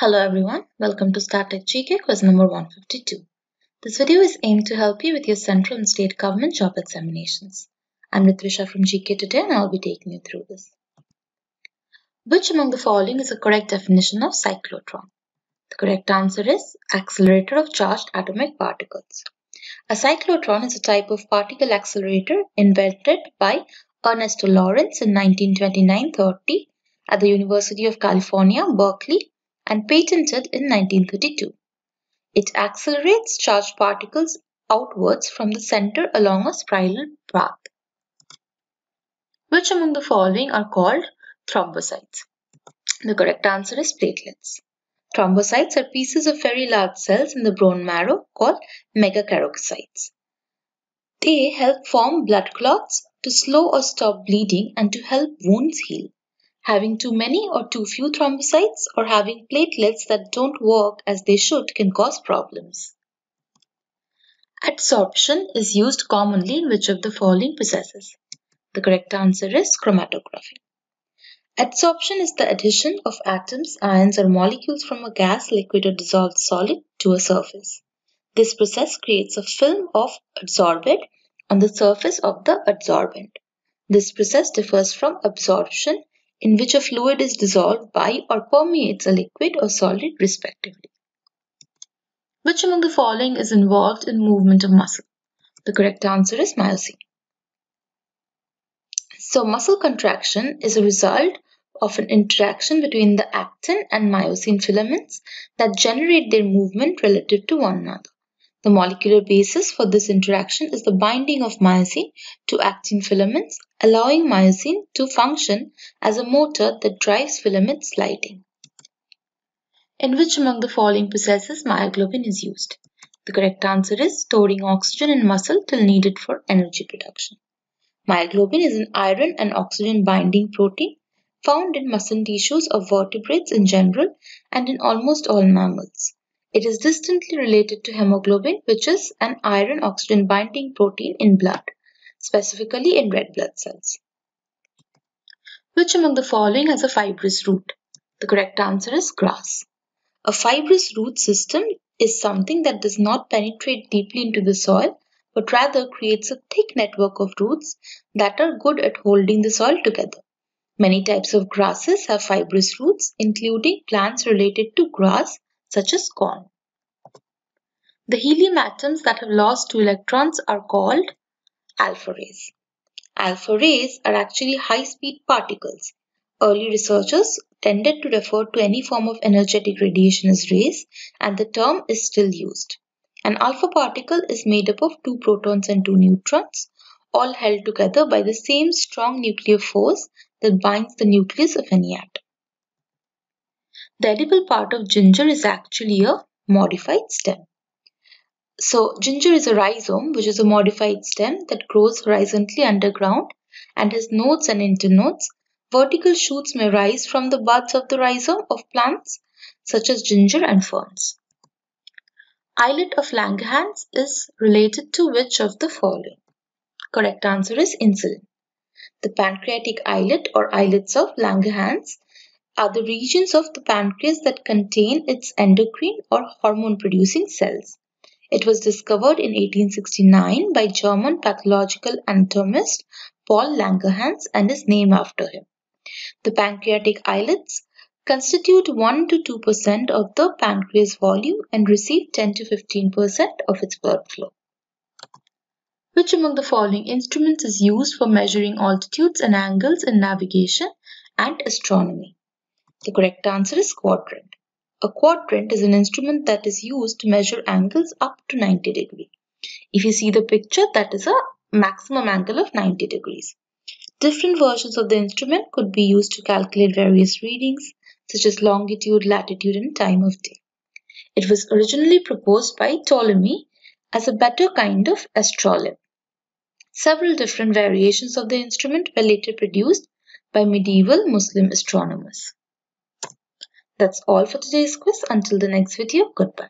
Hello everyone, welcome to Static GK quiz number 152. This video is aimed to help you with your central and state government job examinations. I'm Ritvisha from GK today and I'll be taking you through this. Which among the following is a correct definition of cyclotron? The correct answer is accelerator of charged atomic particles. A cyclotron is a type of particle accelerator invented by Ernest O. Lawrence in 1929-30 at the University of California, Berkeley and patented in 1932. It accelerates charged particles outwards from the center along a spiral path. Which among the following are called thrombocytes? The correct answer is platelets. Thrombocytes are pieces of very large cells in the bone marrow called megakaryocytes. They help form blood clots to slow or stop bleeding and to help wounds heal. Having too many or too few thrombocytes or having platelets that don't work as they should can cause problems. Adsorption is used commonly in which of the following processes? The correct answer is chromatography. Adsorption is the addition of atoms, ions or molecules from a gas, liquid or dissolved solid to a surface. This process creates a film of adsorbate on the surface of the adsorbent. This process differs from absorption in which a fluid is dissolved by or permeates a liquid or solid respectively. Which among the following is involved in movement of muscle? The correct answer is myosin. So muscle contraction is a result of an interaction between the actin and myosin filaments that generate their movement relative to one another. The molecular basis for this interaction is the binding of myosin to actin filaments, allowing myosin to function as a motor that drives filament sliding. In which among the following processes myoglobin is used? The correct answer is storing oxygen in muscle till needed for energy production. Myoglobin is an iron and oxygen binding protein found in muscle tissues of vertebrates in general and in almost all mammals. It is distantly related to hemoglobin, which is an iron oxygen binding protein in blood, specifically in red blood cells. Which among the following has a fibrous root? The correct answer is grass. A fibrous root system is something that does not penetrate deeply into the soil but rather creates a thick network of roots that are good at holding the soil together. Many types of grasses have fibrous roots, including plants related to grass such as corn. The helium atoms that have lost two electrons are called alpha rays. Alpha rays are actually high-speed particles. Early researchers tended to refer to any form of energetic radiation as rays and the term is still used. An alpha particle is made up of two protons and two neutrons, all held together by the same strong nuclear force that binds the nucleus of any atom. The edible part of ginger is actually a modified stem. So ginger is a rhizome which is a modified stem that grows horizontally underground and has nodes and internodes. Vertical shoots may rise from the buds of the rhizome of plants such as ginger and ferns. Islet of Langerhans is related to which of the following? Correct answer is insulin. The pancreatic islet or islets of Langerhans are the regions of the pancreas that contain its endocrine or hormone producing cells. It was discovered in 1869 by German pathological anatomist Paul Langerhans and is named after him. The pancreatic islets constitute 1 to 2% of the pancreas volume and receive 10 to 15% of its blood flow. Which among the following instruments is used for measuring altitudes and angles in navigation and astronomy? The correct answer is quadrant. A quadrant is an instrument that is used to measure angles up to 90 degrees. If you see the picture, that is a maximum angle of 90 degrees. Different versions of the instrument could be used to calculate various readings such as longitude, latitude and time of day. It was originally proposed by Ptolemy as a better kind of astrolabe. Several different variations of the instrument were later produced by medieval Muslim astronomers. That's all for today's quiz. Until the next video, goodbye.